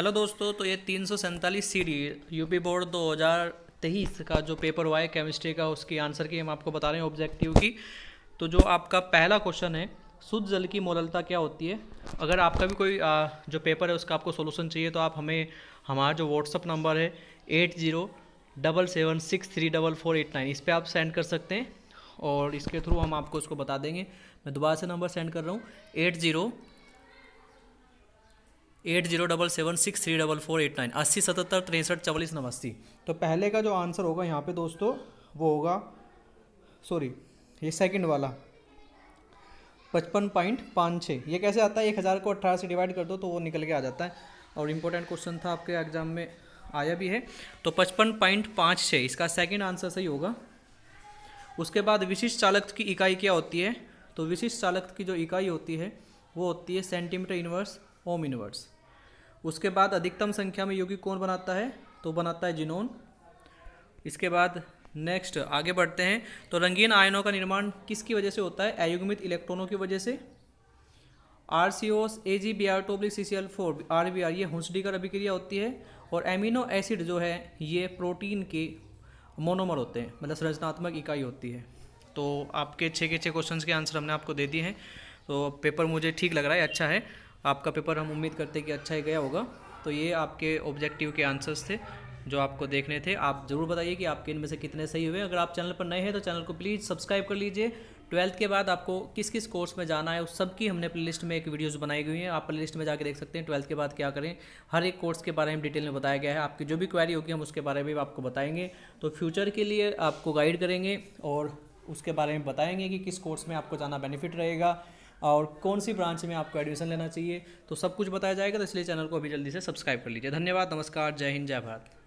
Hello दोस्तों तो ये तीन सौ सैंतालीस सी डी यूपी बोर्ड 2023 का जो पेपर हुआ है केमिस्ट्री का उसकी आंसर की हम आपको बता रहे हैं ऑब्जेक्टिव की। तो जो आपका पहला क्वेश्चन है शुद्ध जल की मोललता क्या होती है? अगर आपका भी कोई आ, जो पेपर है उसका आपको सोल्यूशन चाहिए तो आप हमें हमारा जो व्हाट्सअप नंबर है eight zero double seven six three double four eight nine इस पर आप सेंड कर सकते हैं। और इसके थ्रू हम आपको उसको बता देंगे। मैं दोबारा से नंबर सेंड कर रहा हूँ eight zero eight zero double seven six three double four eight nine. अस्सी सतहत्तर तिरसठ चवालीस नवासी। तो पहले का जो आंसर होगा यहाँ पे दोस्तों, वो होगा सॉरी ये सेकंड वाला। पचपन पॉइंट पाँच छः ये कैसे आता है? एक हज़ार को अट्ठारह से डिवाइड कर दो तो वो निकल के आ जाता है। और इम्पोर्टेंट क्वेश्चन था आपके एग्ज़ाम में, आया भी है। तो पचपन पॉइंट पाँच छः इसका सेकेंड आंसर सही होगा। उसके बाद विशिष्ट चालक की इकाई क्या होती है? तो विशिष्ट चालक की जो इकाई होती है, वो होती है सेंटीमीटर इनवर्स ओम इनवर्स उसके बाद अधिकतम संख्या में यौगिक कौन बनाता है? तो बनाता है जिनोन। इसके बाद नेक्स्ट आगे बढ़ते हैं। तो रंगीन आयनों का निर्माण किसकी वजह से होता है? अयुग्मित इलेक्ट्रॉनों की वजह से। आर सी ओस A G B R टोब्लिक C C L four R B R ये हुंसडीकर अभिक्रिया होती है। और एमिनो एसिड जो है, ये प्रोटीन के मोनोमर होते हैं मतलब संरचनात्मक इकाई होती है। तो आपके छः के छः क्वेश्चन के आंसर हमने आपको दे दिए हैं। तो पेपर मुझे ठीक लग रहा है अच्छा है। आपका पेपर हम उम्मीद करते हैं कि अच्छा ही गया होगा। तो ये आपके ऑब्जेक्टिव के आंसर्स थे, जो आपको देखने थे। आप ज़रूर बताइए कि आपके इनमें से कितने सही हुए। अगर आप चैनल पर नए हैं तो चैनल को प्लीज़ सब्सक्राइब कर लीजिए। ट्वेल्थ के बाद आपको किस किस कोर्स में जाना है, उस सब की हमने प्लेलिस्ट में एक वीडियोस बनाई गई हैं। आप प्लेलिस्ट में जाकर देख सकते हैं, ट्वेल्थ के बाद क्या करें। हर एक कोर्स के बारे में डिटेल में बताया गया है। आपकी जो भी क्वारी होगी, हम उसके बारे में आपको बताएँगे। तो फ्यूचर के लिए आपको गाइड करेंगे और उसके बारे में बताएँगे कि किस कोर्स में आपको जाना बेनिफिट रहेगा। और कौन सी ब्रांच में आपको एडमिशन लेना चाहिए तो सब कुछ बताया जाएगा तो इसलिए चैनल को अभी जल्दी से सब्सक्राइब कर लीजिए। धन्यवाद, नमस्कार, जय हिंद, जय भारत।